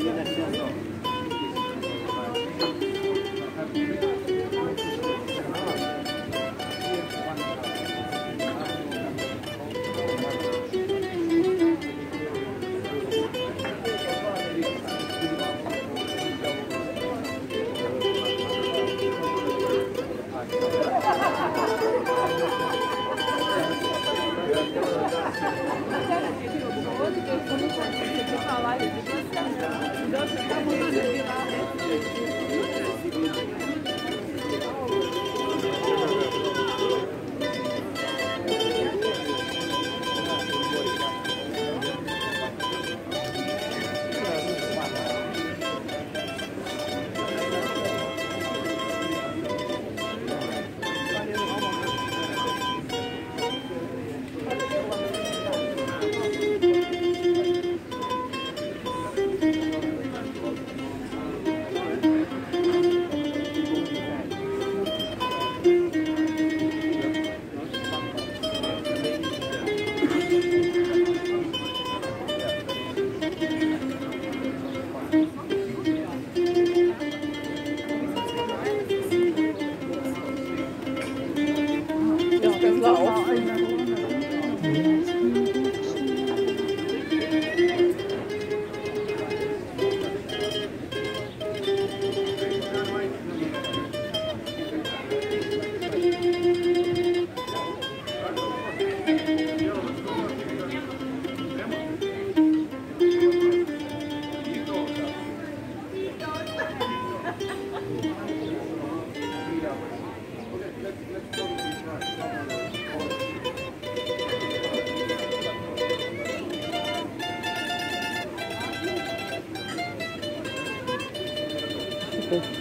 Vidjeli Tá Thank you. Kako Oh.